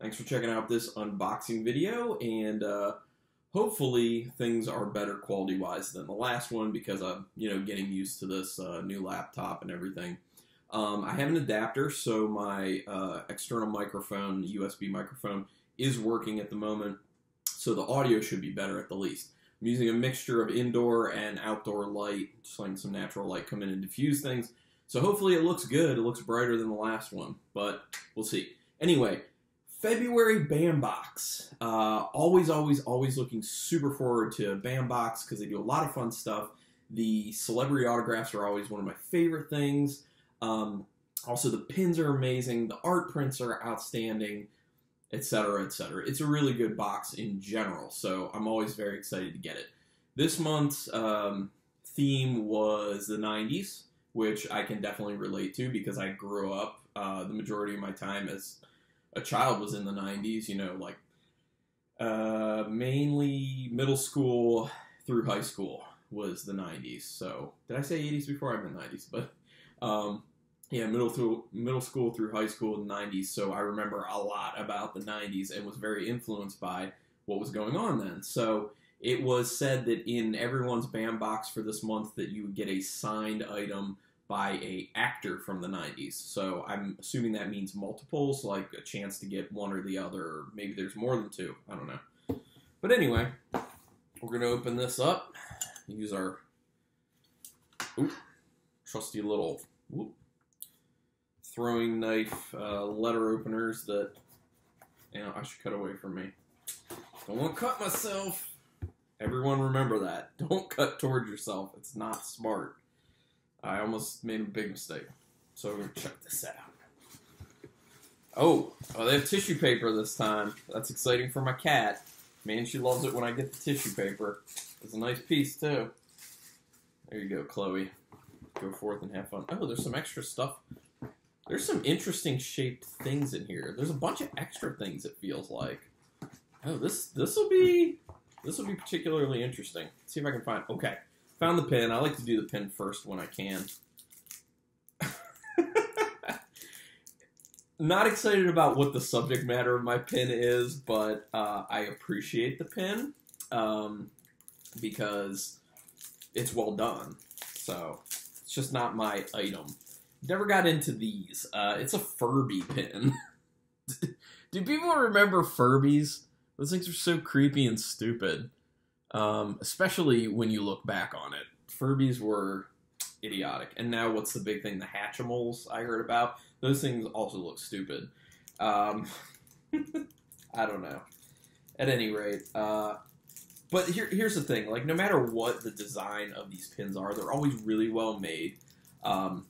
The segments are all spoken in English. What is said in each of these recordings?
Thanks for checking out this unboxing video, and uh, hopefully things are better quality-wise than the last one because I'm, you know, getting used to this uh, new laptop and everything. Um, I have an adapter, so my uh, external microphone, USB microphone, is working at the moment, so the audio should be better at the least. I'm using a mixture of indoor and outdoor light, just letting some natural light come in and diffuse things. So hopefully it looks good. It looks brighter than the last one, but we'll see. Anyway, February Bambox. Uh, always, always, always looking super forward to Bambox because they do a lot of fun stuff. The celebrity autographs are always one of my favorite things. Um, also, the pins are amazing. The art prints are outstanding, etc., etc. It's a really good box in general, so I'm always very excited to get it. This month's um, theme was the 90s, which I can definitely relate to because I grew up uh, the majority of my time as a child was in the 90s, you know, like uh, mainly middle school through high school was the 90s. So, did I say 80s before? I meant 90s, but um, yeah, middle through middle school through high school in the 90s. So, I remember a lot about the 90s and was very influenced by what was going on then. So, it was said that in everyone's Bambox for this month that you would get a signed item by a actor from the 90s. So I'm assuming that means multiples, like a chance to get one or the other, or maybe there's more than two. I don't know. But anyway, we're going to open this up. Use our trusty little whoop, throwing knife uh, letter openers that you know, I should cut away from me. Don't want to cut myself. Everyone remember that. Don't cut towards yourself. It's not smart. I almost made a big mistake. So we're gonna check this out. Oh, oh, they have tissue paper this time. That's exciting for my cat. Man, she loves it when I get the tissue paper. It's a nice piece too. There you go, Chloe. Go forth and have fun. Oh, there's some extra stuff. There's some interesting shaped things in here. There's a bunch of extra things. It feels like. Oh, this this will be this will be particularly interesting. Let's see if I can find. Okay, Found the pin. I like to do the pin first when I can. Not excited about what the subject matter of my pin is, but uh, I appreciate the pin um, because it's well done. So it's just not my item. Never got into these. Uh, it's a Furby pin. Do people remember Furbies? Those things are so creepy and stupid um, especially when you look back on it. Furbies were idiotic, and now what's the big thing? The Hatchimals I heard about. Those things also look stupid. Um, I don't know. At any rate, uh, but here, here's the thing: like, no matter what the design of these pins are, they're always really well made. Um,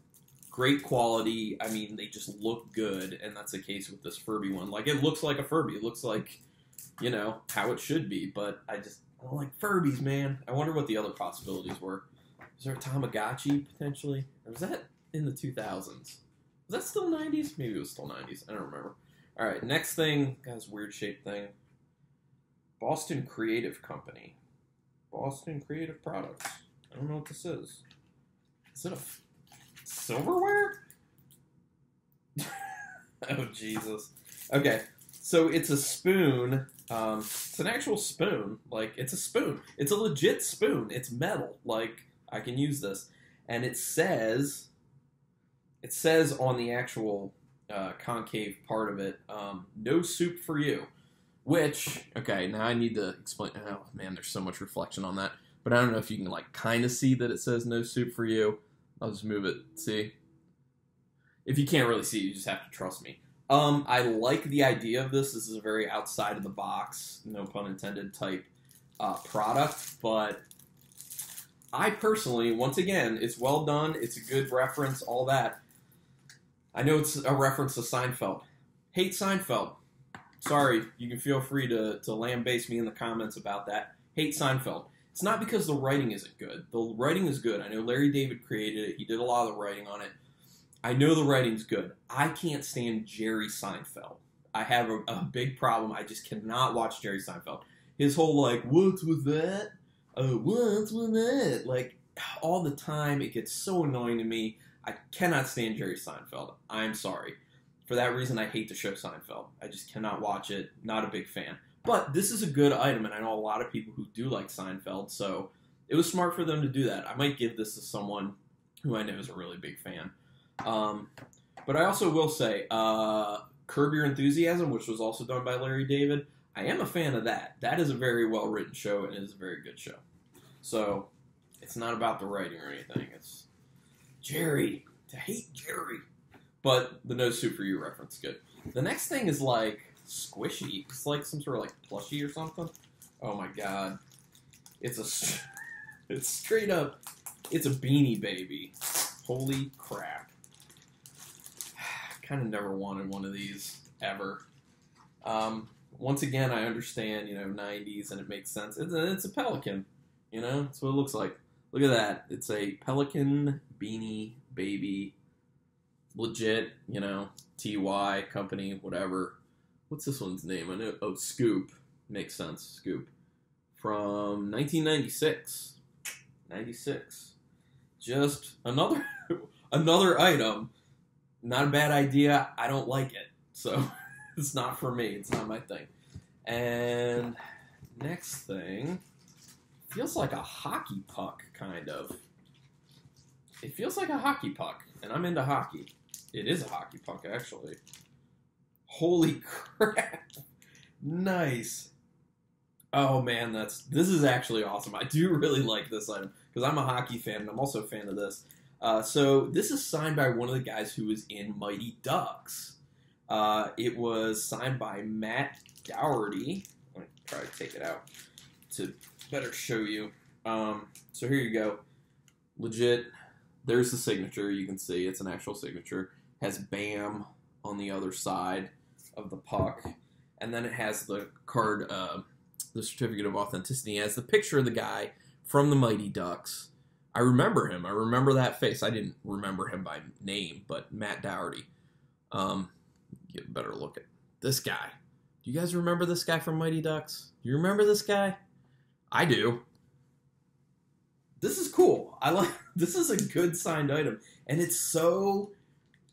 great quality. I mean, they just look good, and that's the case with this Furby one. Like, it looks like a Furby. It looks like, you know, how it should be. But I just I like Furbies, man. I wonder what the other possibilities were. Is there a Tamagotchi potentially, or was that in the 2000s? Was that still 90s? Maybe it was still 90s. I don't remember. All right, next thing. This weird shaped thing. Boston Creative Company. Boston Creative Products. I don't know what this is. Is it a silverware? oh Jesus. Okay, so it's a spoon um, it's an actual spoon. Like it's a spoon. It's a legit spoon. It's metal. Like I can use this, and it says, it says on the actual uh, concave part of it, um, "No soup for you." Which okay, now I need to explain. Oh man, there's so much reflection on that. But I don't know if you can like kind of see that it says "No soup for you." I'll just move it. See. If you can't really see, you just have to trust me. Um, I like the idea of this. This is a very outside of the box, no pun intended, type uh, product. But I personally, once again, it's well done. It's a good reference, all that. I know it's a reference to Seinfeld. Hate Seinfeld. Sorry, you can feel free to, to lambaste me in the comments about that. Hate Seinfeld. It's not because the writing isn't good. The writing is good. I know Larry David created it. He did a lot of the writing on it. I know the writing's good. I can't stand Jerry Seinfeld. I have a, a, big problem. I just cannot watch Jerry Seinfeld. His whole like, what's with that? Oh, what's with that? Like all the time, it gets so annoying to me. I cannot stand Jerry Seinfeld. I'm sorry. for that reason, I hate the show Seinfeld. I just cannot watch it. Not a big fan. But this is a good item, and I know a lot of people who do like Seinfeld, so it was smart for them to do that. I might give this to someone who I know is a really big fan. Um, but I also will say, uh, Curb Your Enthusiasm, which was also done by Larry David, I am a fan of that. That is a very well written show and it is a very good show. So it's not about the writing or anything. It's Jerry to hate Jerry. But the No Soup for You reference good. The next thing is like squishy. It's like some sort of like plushie or something. Oh my god. It's a it's straight up it's a beanie baby. Holy crap. Kind of never wanted one of these ever. Um, once again, I understand, you know, 90s and it makes sense. It's a, it's a pelican, you know? That's what it looks like. Look at that. It's a pelican beanie baby. Legit, you know, TY company, whatever. What's this one's name? I know. Oh, Scoop. Makes sense. Scoop. From 1996. 96. Just another another item. Not a bad idea. I don't like it. So it's not for me. It's not my thing. And next thing feels like a hockey puck, kind of. It feels like a hockey puck, and I'm into hockey. It is a hockey puck, actually. Holy crap! Nice. Oh man, that's this is actually awesome. I do really like this item because I'm a hockey fan and I'm also a fan of this. Uh, so this is signed by one of the guys who was in Mighty Ducks. Uh, it was signed by Matt Doherty. Let me try to take it out to better show you. Um, so here you go. Legit. There's the signature. You can see it's an actual signature. Has BAM on the other side of the puck, and then it has the card, uh, the certificate of authenticity. It has the picture of the guy from the Mighty Ducks. I remember him. I remember that face. I didn't remember him by name, but Matt Doherty. Um, get a better look at this guy. Do you guys remember this guy from Mighty Ducks? Do you remember this guy? I do. This is cool. I like this is a good signed item. And it's so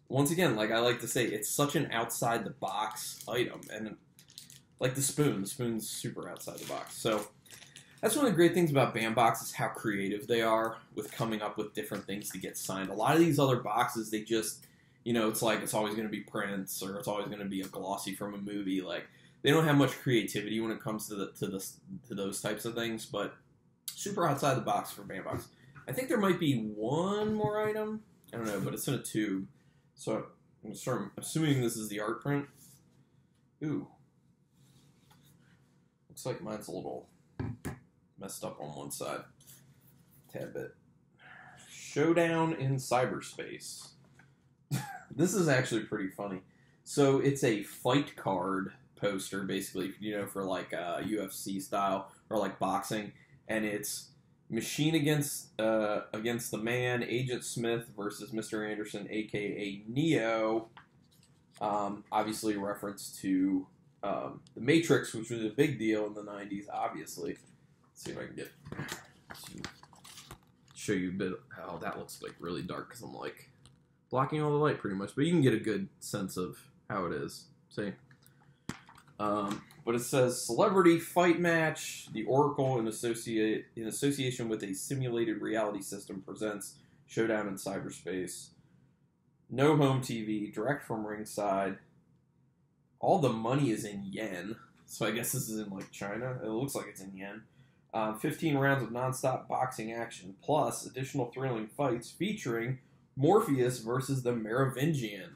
once again, like I like to say, it's such an outside the box item. And like the spoon, the spoon's super outside the box. So that's one of the great things about Bambox is how creative they are with coming up with different things to get signed. A lot of these other boxes, they just, you know, it's like it's always going to be prints or it's always going to be a glossy from a movie. Like they don't have much creativity when it comes to the to the to those types of things. But super outside the box for Bambox. I think there might be one more item. I don't know, but it's in a tube. So I'm start assuming this is the art print. Ooh, looks like mine's a little messed up on one side. Tad bit. Showdown in cyberspace. this is actually pretty funny. So it's a fight card poster, basically, you know, for like uh, UFC style or like boxing, and it's Machine against uh, against the Man, Agent Smith versus Mr. Anderson, aka Neo. Um, obviously, reference to um, the Matrix, which was a big deal in the '90s. Obviously, see if I can get show you a bit. How that looks like really dark because I'm like blocking all the light pretty much, but you can get a good sense of how it is. See, um, but it says celebrity fight match. The Oracle in associate in association with a simulated reality system presents showdown in cyberspace. No home TV, direct from ringside. All the money is in yen, so I guess this is in like China. It looks like it's in yen. Uh, 15 rounds of nonstop boxing action, plus additional thrilling fights featuring Morpheus versus the Merovingian.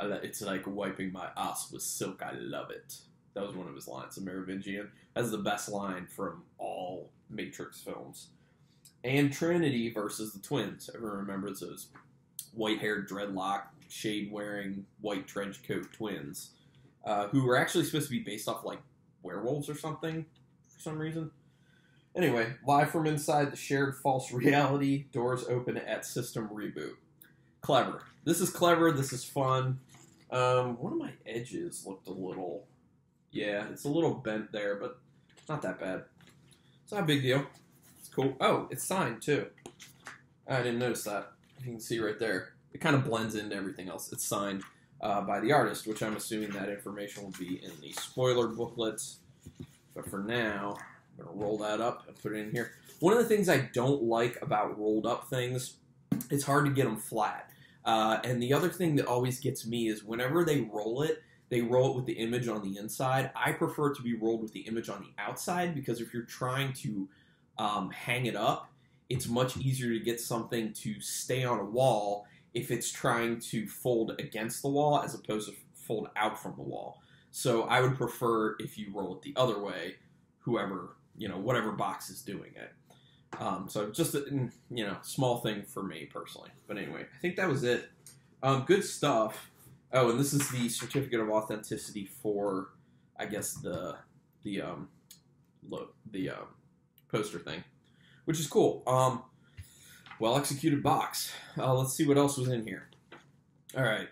It's like wiping my ass with silk. I love it. That was one of his lines. The Merovingian. That's the best line from all Matrix films. And Trinity versus the twins. Everyone remembers those white-haired, dreadlock, shade-wearing, white trench coat twins, uh, who were actually supposed to be based off like werewolves or something for some reason. Anyway, live from inside the shared false reality, doors open at system reboot. Clever. This is clever. This is fun. Um, one of my edges looked a little, yeah, it's a little bent there, but not that bad. It's not a big deal. It's cool. Oh, it's signed too. I didn't notice that. You can see right there. It kind of blends into everything else. It's signed uh, by the artist, which I'm assuming that information will be in the spoiler booklets. But for now, I'm going to roll that up and put it in here. One of the things I don't like about rolled up things, it's hard to get them flat. Uh, and the other thing that always gets me is whenever they roll it, they roll it with the image on the inside. I prefer it to be rolled with the image on the outside because if you're trying to um, hang it up, it's much easier to get something to stay on a wall if it's trying to fold against the wall as opposed to fold out from the wall. So I would prefer if you roll it the other way, whoever, you know, whatever box is doing it. Um, so just a mm, you know small thing for me personally. But anyway, I think that was it. Um, good stuff. Oh, and this is the certificate of authenticity for, I guess the the um, look the um, poster thing, which is cool. Um, well executed box. Uh, let's see what else was in here. All right.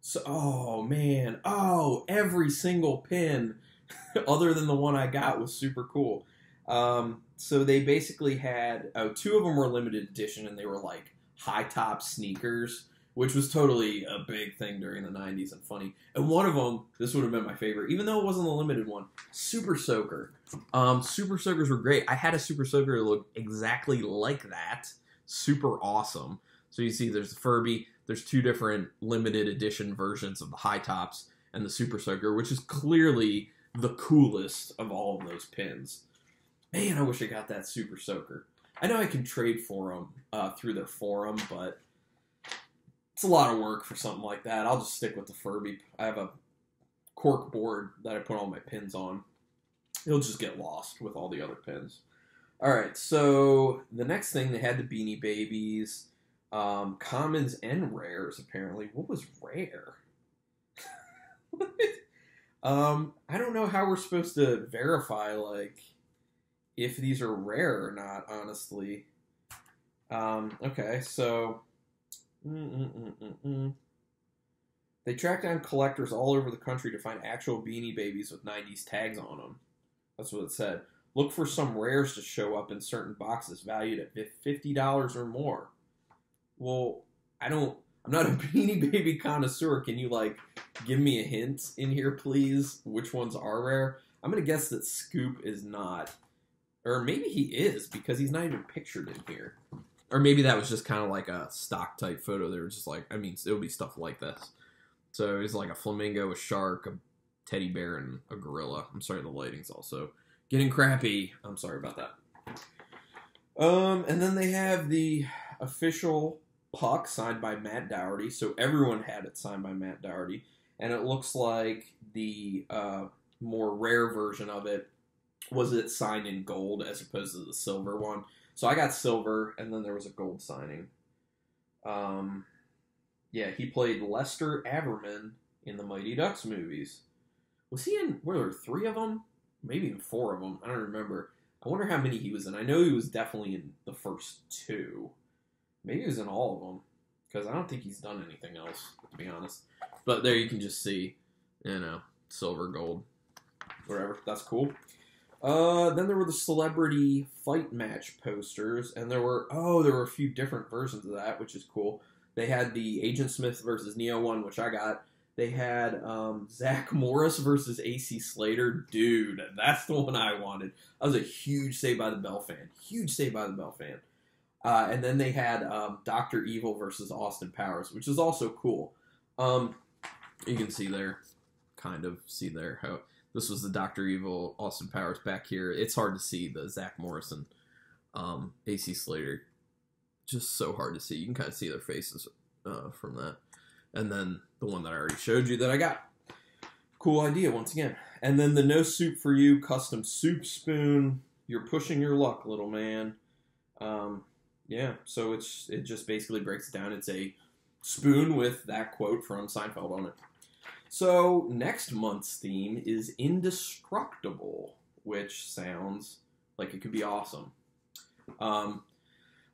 So, oh man, oh every single pin, other than the one I got, was super cool. Um, so they basically had oh, two of them were limited edition, and they were like high top sneakers, which was totally a big thing during the '90s and funny. And one of them, this would have been my favorite, even though it wasn't the limited one. Super Soaker. Um, Super Soakers were great. I had a Super Soaker that looked exactly like that. Super awesome. So you see, there's the Furby. There's two different limited edition versions of the high tops and the Super Soaker, which is clearly the coolest of all of those pins. Man, I wish I got that Super Soaker. I know I can trade for them uh, through their forum, but it's a lot of work for something like that. I'll just stick with the Furby. I have a cork board that I put all my pins on. It'll just get lost with all the other pins. All right, so the next thing they had the Beanie Babies, um, commons and rares. Apparently, what was rare? um, I don't know how we're supposed to verify like if these are rare or not, honestly. Um, okay, so. They track down collectors all over the country to find actual beanie babies with 90s tags on them. That's what it said. Look for some rares to show up in certain boxes valued at $50 or more. Well, I don't. I'm not a beanie baby connoisseur. Can you, like, give me a hint in here, please? Which ones are rare? I'm to guess that Scoop is not. Or maybe he is because he's not even pictured in here. Or maybe that was just kind of like a stock type photo. They were just like, I mean, it would be stuff like this. So it's like a flamingo, a shark, a teddy bear, and a gorilla. I'm sorry, the lighting's also getting crappy. I'm sorry about that. Um, and then they have the official puck signed by Matt Doherty. So everyone had it signed by Matt Doherty, and it looks like the uh, more rare version of it was it signed in gold as opposed to the silver one. So I got silver, and then there was a gold signing. Um, yeah, he played Lester Averman in the Mighty Ducks movies. Was he in? Were there three of them? Maybe even four of them. I don't remember. I wonder how many he was in. I know he was definitely in the first two. Maybe he was in all of them because I don't think he's done anything else, to be honest. But there you can just see, you know, silver, gold, whatever. That's cool. Uh, then there were the celebrity fight match posters, and there were oh, there were a few different versions of that, which is cool. They had the Agent Smith versus Neo one, which I got. They had um, Zach Morris versus AC Slater. Dude, that's the one I wanted. I was a huge Saved by the Bell fan. Huge Saved by the Bell fan. Uh, and then they had um, Doctor Evil versus Austin Powers, which is also cool. Um, you can see there, kind of see there how this was the Doctor Evil Austin Powers back here. It's hard to see the Zach Morrison, um, AC Slater. Just so hard to see. You can kind of see their faces uh, from that. And then the one that I already showed you that I got. Cool idea once again. And then the No Soup for You custom soup spoon. You're pushing your luck, little man. Um, yeah, so it's it just basically breaks it down. It's a spoon with that quote from Seinfeld on it. So next month's theme is indestructible, which sounds like it could be awesome. Um,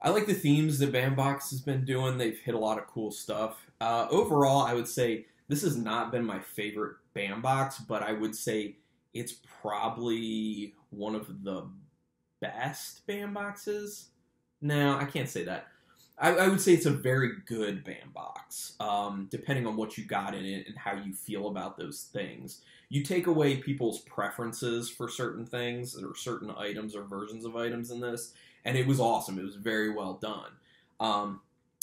I like the themes that Bambox has been doing. They've hit a lot of cool stuff. Uh, overall, I would say this has not been my favorite Bambox, but I would say it's probably one of the best Bamboxes. No, I can't say that. I, I, would say it's a very good Bambox, um, depending on what you got in it and how you feel about those things. You take away people's preferences for certain things or certain items or versions of items in this, and it was awesome. It was very well done. Um,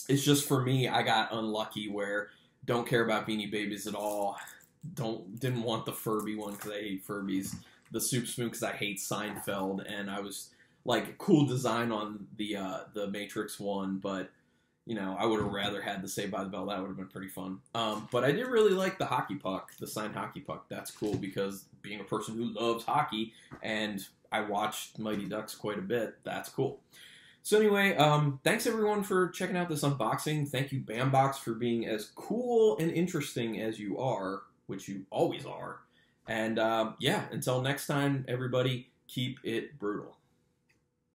it's just for me, I got unlucky where don't care about Beanie Babies at all. Don't didn't want the Furby one because I hate Furbies. The Soup Spoon because I hate Seinfeld, and I was like cool design on the uh, the Matrix one, but you know I would have rather had the Saved by the Bell. That would have been pretty fun. Um, but I did really like the hockey puck, the signed hockey puck. That's cool because being a person who loves hockey and I watched Mighty Ducks quite a bit. That's cool. So anyway, um, thanks everyone for checking out this unboxing. Thank you Bambox for being as cool and interesting as you are, which you always are. And uh, yeah, until next time, everybody, keep it brutal.